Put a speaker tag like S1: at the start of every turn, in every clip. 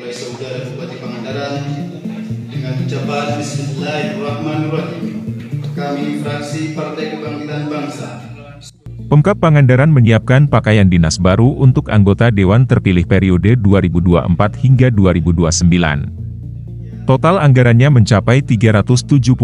S1: oleh saudara Bupati Pangandaran dengan ucapan Bismillahirrahmanirrahim. Kami fraksi Partai Kebangkitan Bangsa
S2: Pemkap Pangandaran menyiapkan pakaian dinas baru untuk anggota Dewan terpilih periode 2024 hingga 2029. Total anggarannya mencapai 371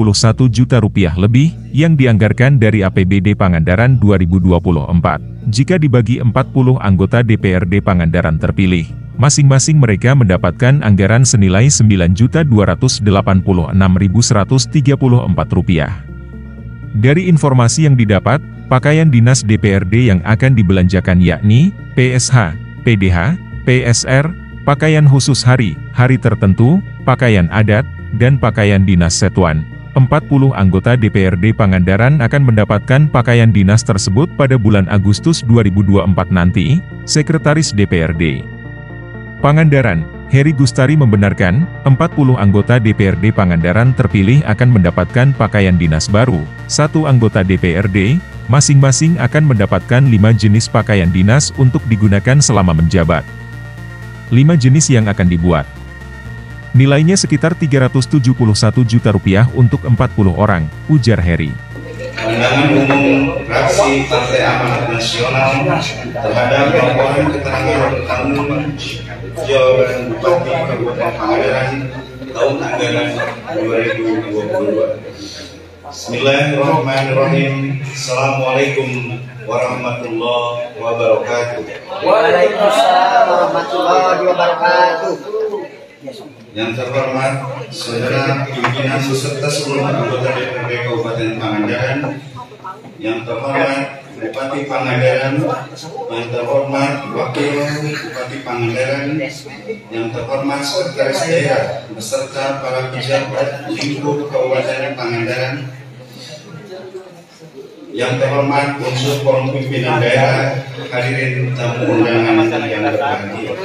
S2: juta rupiah lebih, yang dianggarkan dari APBD Pangandaran 2024. Jika dibagi 40 anggota DPRD Pangandaran terpilih, masing-masing mereka mendapatkan anggaran senilai Rp9.286.134. Dari informasi yang didapat, pakaian dinas DPRD yang akan dibelanjakan yakni, PSH, PDH, PSR, pakaian khusus hari, hari tertentu, pakaian adat, dan pakaian dinas setuan. 40 anggota DPRD Pangandaran akan mendapatkan pakaian dinas tersebut pada bulan Agustus 2024 nanti, Sekretaris DPRD. Pangandaran, Heri Gustari membenarkan, 40 anggota DPRD Pangandaran terpilih akan mendapatkan pakaian dinas baru. Satu anggota DPRD, masing-masing akan mendapatkan lima jenis pakaian dinas untuk digunakan selama menjabat. Lima jenis yang akan dibuat. Nilainya sekitar 371 juta rupiah untuk 40 orang, ujar Heri.
S1: Pandangan umum fraksi Partai Amanat Nasional terhadap laporan keterangan bertamu jawaban Bupati Kabupaten Pangandaran tahun anggaran 2022. Bismillahirrahmanirrahim. Assalamualaikum warahmatullahi wabarakatuh.
S3: Waalaikumsalam warahmatullahi wabarakatuh.
S1: Yang terhormat saudara pimpinan beserta seluruh anggota DPRD Kabupaten Pangandaran, yang terhormat Bupati Pangandaran, yang terhormat Wakil Bupati Pangandaran, yang terhormat Sekretaris Daerah beserta para pejabat lingkup Kabupaten Pangandaran, yang terhormat unsur forum pimpinan daerah, hadirin tamu undangan yang berbahagia.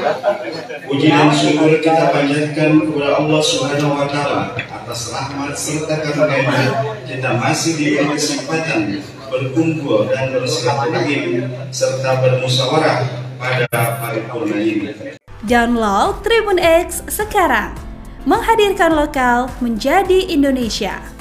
S1: Puji dan syukur kita panjatkan kepada Allah Subhanahu wa taala atas rahmat serta karunia kita masih diberi kesempatan berkumpul dan bersilaturahim serta bermusyawarah pada paripurna ini.
S4: Download Tribun X sekarang. Menghadirkan lokal menjadi Indonesia.